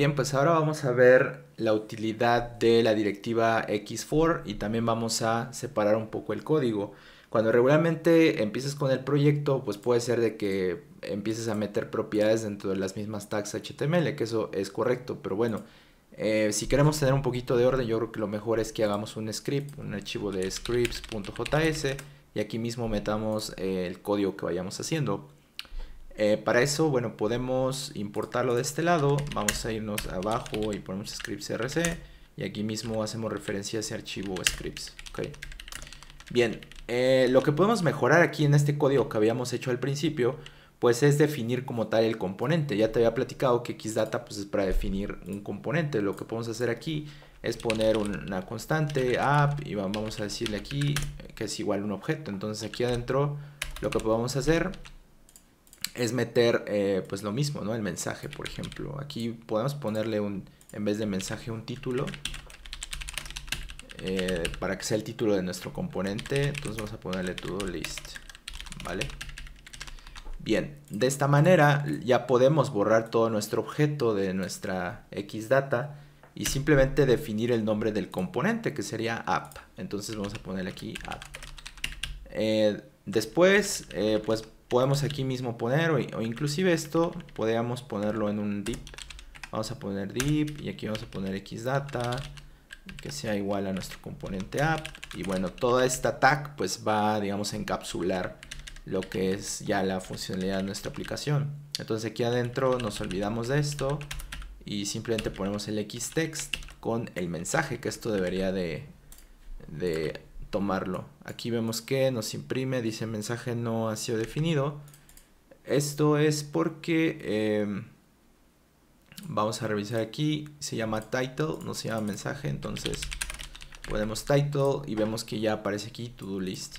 Bien, pues ahora vamos a ver la utilidad de la directiva X4 y también vamos a separar un poco el código. Cuando regularmente empieces con el proyecto, pues puede ser de que empieces a meter propiedades dentro de las mismas tags HTML, que eso es correcto, pero bueno, eh, si queremos tener un poquito de orden, yo creo que lo mejor es que hagamos un script, un archivo de scripts.js y aquí mismo metamos eh, el código que vayamos haciendo. Eh, para eso, bueno, podemos importarlo de este lado. Vamos a irnos abajo y ponemos scripts rc. Y aquí mismo hacemos referencia a ese archivo scripts. Bien, eh, lo que podemos mejorar aquí en este código que habíamos hecho al principio, pues es definir como tal el componente. Ya te había platicado que xdata pues es para definir un componente. Lo que podemos hacer aquí es poner una constante app y vamos a decirle aquí que es igual a un objeto. Entonces aquí adentro lo que podemos hacer es meter eh, pues lo mismo, ¿no? El mensaje, por ejemplo. Aquí podemos ponerle un, en vez de mensaje, un título. Eh, para que sea el título de nuestro componente. Entonces vamos a ponerle todo list. ¿Vale? Bien, de esta manera ya podemos borrar todo nuestro objeto de nuestra xdata y simplemente definir el nombre del componente que sería app. Entonces vamos a ponerle aquí app. Eh, después, pues podemos aquí mismo poner, o, inclusive esto, podríamos ponerlo en un div. Vamos a poner div y aquí vamos a poner xdata, que sea igual a nuestro componente app. Y bueno, toda esta tag pues va, digamos, a encapsular lo que es ya la funcionalidad de nuestra aplicación. Entonces aquí adentro nos olvidamos de esto y simplemente ponemos el xtext con el mensaje, que esto debería de, de tomarlo. Aquí vemos que nos imprime, dice mensaje no ha sido definido. Esto es porque em, vamos a revisar aquí, se llama title, no se llama mensaje, entonces ponemos title y vemos que ya aparece aquí to do list.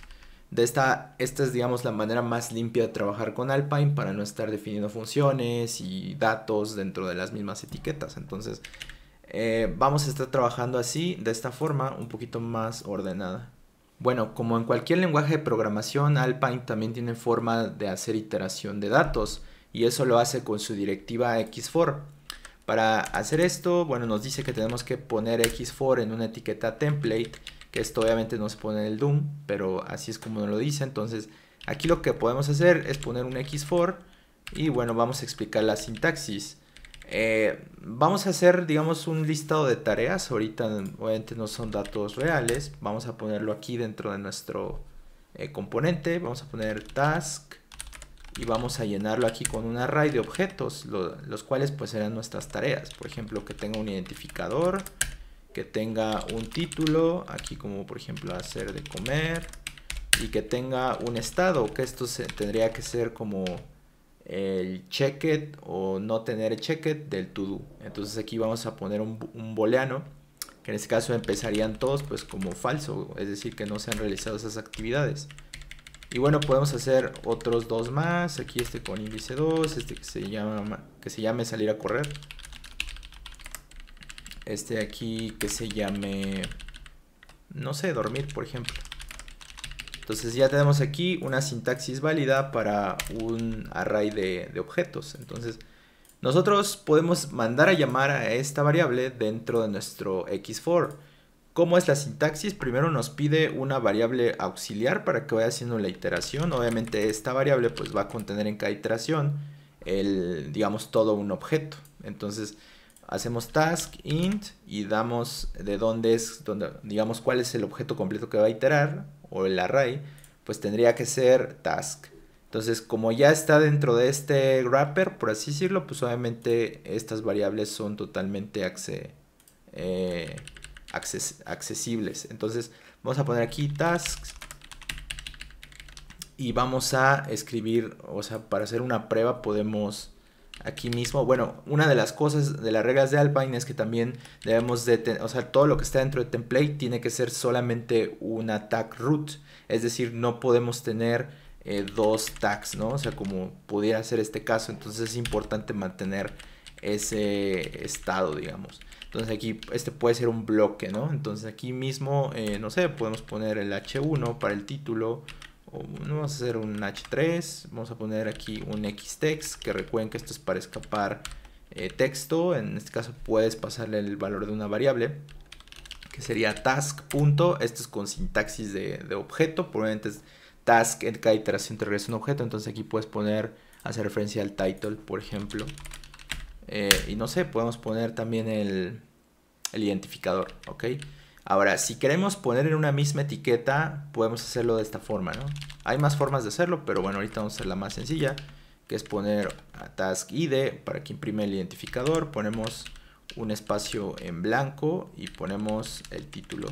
De esta, esta es digamos la manera más limpia de trabajar con Alpine para no estar definiendo funciones y datos dentro de las mismas etiquetas. Entonces eh, vamos a estar trabajando así, de esta forma, un poquito más ordenada. Bueno, como en cualquier lenguaje de programación, Alpine también tiene forma de hacer iteración de datos y eso lo hace con su directiva X4. Para hacer esto, bueno, nos dice que tenemos que poner X4 en una etiqueta template, que esto obviamente no se pone en el DOM, pero así es como nos lo dice. Entonces, aquí lo que podemos hacer es poner un X4 y bueno, vamos a explicar la sintaxis. Eh, vamos a hacer, digamos, un listado de tareas. Ahorita obviamente no son datos reales. Vamos a ponerlo aquí dentro de nuestro eh, componente. Vamos a poner task y vamos a llenarlo aquí con un array de objetos, los cuales pues serán nuestras tareas. Por ejemplo, que tenga un identificador, que tenga un título, aquí como por ejemplo hacer de comer, y que tenga un estado, que esto se, tendría que ser como el checked o no tener el checked del to do. Entonces aquí vamos a poner un, un booleano que en este caso empezarían todos pues como falso, es decir que no se han realizado esas actividades. Y bueno, podemos hacer otros dos más, aquí este con índice 2, este que se llama que se llame salir a correr. Este aquí que se llame no sé, dormir, por ejemplo. Entonces ya tenemos aquí una sintaxis válida para un array de, objetos. Entonces nosotros podemos mandar a llamar a esta variable dentro de nuestro x4. ¿Cómo es la sintaxis? Primero nos pide una variable auxiliar para que vaya haciendo la iteración. Obviamente esta variable pues va a contener en cada iteración el, digamos, todo un objeto. Entonces hacemos task int y damos de dónde es, donde, digamos, cuál es el objeto completo que va a iterar o el array, pues tendría que ser task. Entonces, como ya está dentro de este wrapper, por así decirlo, pues obviamente estas variables son totalmente eh, accesibles. Entonces, vamos a poner aquí tasks y vamos a escribir, o sea, para hacer una prueba podemos aquí mismo. Bueno, una de las cosas de las reglas de Alpine es que también debemos de, o sea, todo lo que está dentro de template tiene que ser solamente una tag root, es decir, no podemos tener eh, dos tags, ¿no? O sea, como pudiera ser este caso, entonces es importante mantener ese estado, digamos. Entonces aquí este puede ser un bloque, ¿no? Entonces aquí mismo, eh, no sé, podemos poner el H1 para el título vamos a hacer un h3 vamos a poner aquí un xtext que recuerden que esto es para escapar eh, texto, en este caso puedes pasarle el valor de una variable, que sería task. Esto es con sintaxis de, de objeto, probablemente es task, en cada iteración te regresa un objeto, entonces aquí puedes poner, hacer referencia al title, por ejemplo. Eh, y no sé, podemos poner también el, el identificador, ¿ok? Ahora, si queremos poner en una misma etiqueta, podemos hacerlo de esta forma, ¿no? Hay más formas de hacerlo, pero bueno, ahorita vamos a hacer la más sencilla, que es poner a task id para que imprime el identificador, ponemos un espacio en blanco y ponemos el título.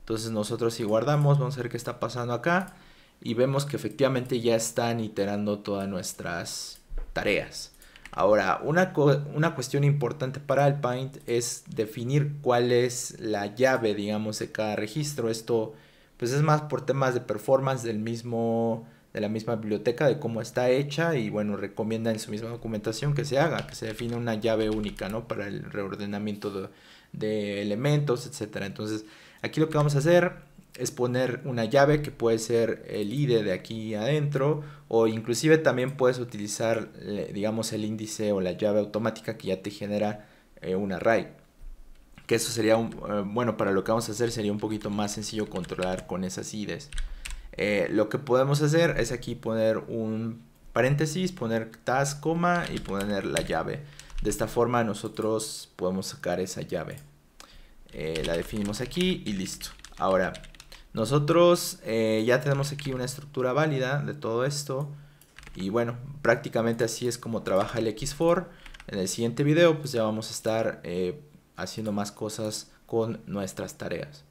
Entonces nosotros si guardamos, vamos a ver qué está pasando acá y vemos que efectivamente ya están iterando todas nuestras tareas. Ahora, una, una, cuestión importante para el Paint es definir cuál es la llave, digamos, de cada registro. Esto, pues es más por temas de performance del mismo, de la misma biblioteca, de cómo está hecha y bueno, recomienda en su misma documentación que se haga, que se define una llave única, ¿no? Para el reordenamiento de, de elementos, etcétera. Entonces, aquí lo que vamos a hacer es poner una llave que puede ser el ID de aquí adentro o inclusive también puedes utilizar eh, digamos el índice o la llave automática que ya te genera eh, un array. Que eso sería un, eh, bueno para lo que vamos a hacer sería un poquito más sencillo controlar con esas IDs lo que podemos hacer es aquí poner un paréntesis poner task coma y poner la llave. De esta forma nosotros podemos sacar esa llave. La definimos aquí y listo. Ahora nosotros eh, ya tenemos aquí una estructura válida de todo esto. Y bueno, prácticamente así es como trabaja el X4. En el siguiente video pues ya vamos a estar eh, haciendo más cosas con nuestras tareas.